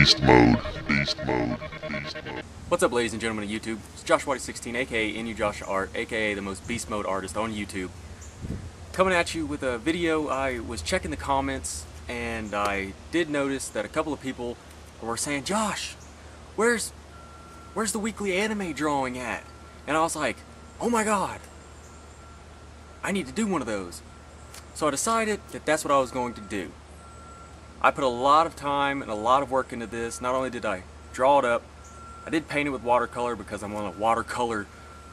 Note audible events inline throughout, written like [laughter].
Beast mode. Beast mode. Beast mode. What's up, ladies and gentlemen of YouTube? It's Josh Waddey 16, aka InuJosha Art, aka the most beast mode artist on YouTube. Coming at you with a video. I was checking the comments and I did notice that a couple of people were saying, "Josh, where's where's the weekly anime drawing at?" And I was like, "Oh my god, I need to do one of those." So I decided that that's what I was going to do. I put a lot of time and a lot of work into this. Not only did I draw it up, I did paint it with watercolor because I'm on a watercolor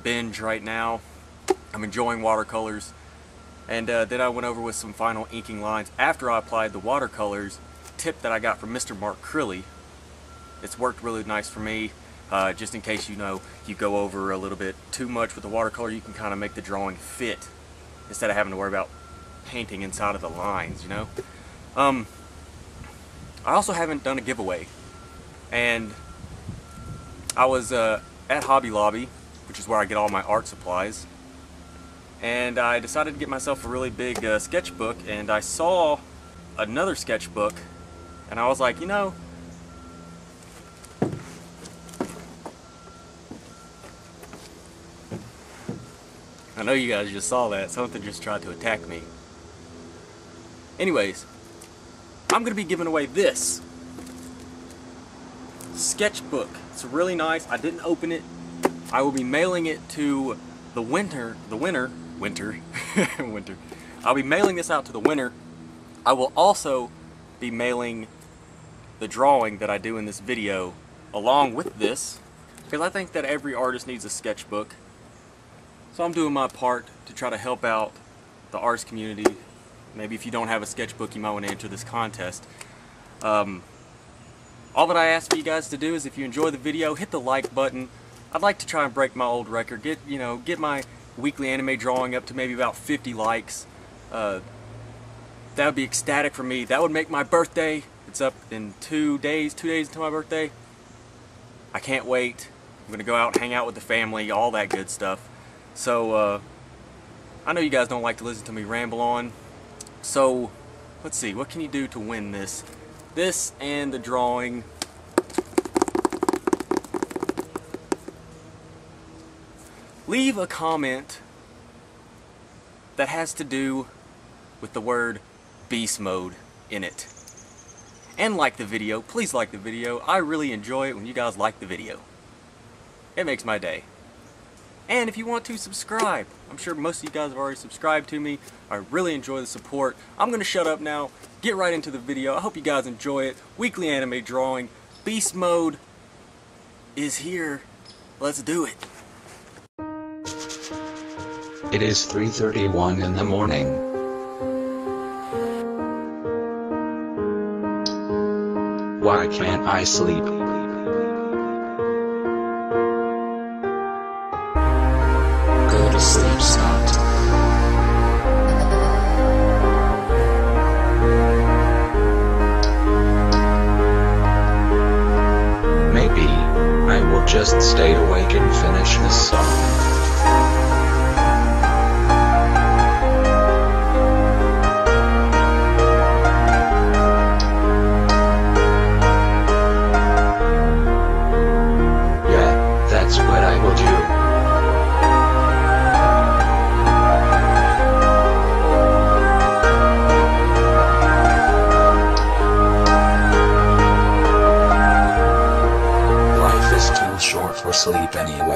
binge right now. I'm enjoying watercolors. And uh, then I went over with some final inking lines after I applied the watercolors tip that I got from Mr. Mark Crilley. It's worked really nice for me. Uh, just in case you know you go over a little bit too much with the watercolor, you can kind of make the drawing fit instead of having to worry about painting inside of the lines, you know? Um, I also haven't done a giveaway. And I was uh, at Hobby Lobby, which is where I get all my art supplies. And I decided to get myself a really big uh, sketchbook, and I saw another sketchbook, and I was like, you know, I know you guys just saw that. Something just tried to attack me. Anyways, I'm going to be giving away this sketchbook. It's really nice. I didn't open it. I will be mailing it to the winter, the winner, winter, [laughs] winter. I'll be mailing this out to the winner. I will also be mailing the drawing that I do in this video along with this because I think that every artist needs a sketchbook. So I'm doing my part to try to help out the arts community. Maybe if you don't have a sketchbook, you might want to enter this contest. Um, all that I ask for you guys to do is if you enjoy the video, hit the like button. I'd like to try and break my old record. Get, you know, get my weekly anime drawing up to maybe about 50 likes. Uh, that would be ecstatic for me. That would make my birthday. It's up in two days, two days until my birthday. I can't wait. I'm going to go out and hang out with the family, all that good stuff. So, uh, I know you guys don't like to listen to me ramble on. So, let's see, what can you do to win this? This and the drawing. Leave a comment that has to do with the word beast mode in it. And like the video. Please like the video. I really enjoy it when you guys like the video. It makes my day. And if you want to subscribe, I'm sure most of you guys have already subscribed to me. I really enjoy the support. I'm going to shut up now, get right into the video. I hope you guys enjoy it. Weekly anime drawing. Beast mode is here. Let's do it. It is 3.31 in the morning. Why can't I sleep? Maybe I will just stay awake and finish this song. Daniel.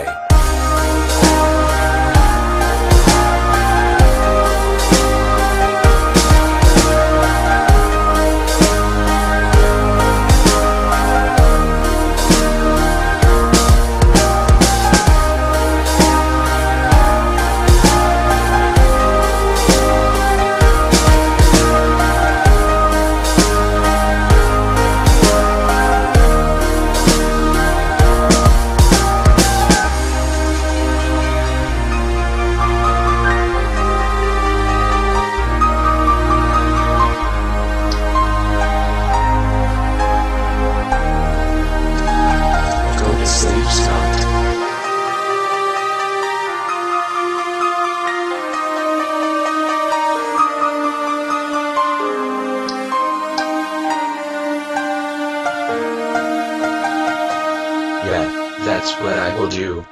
What I will do.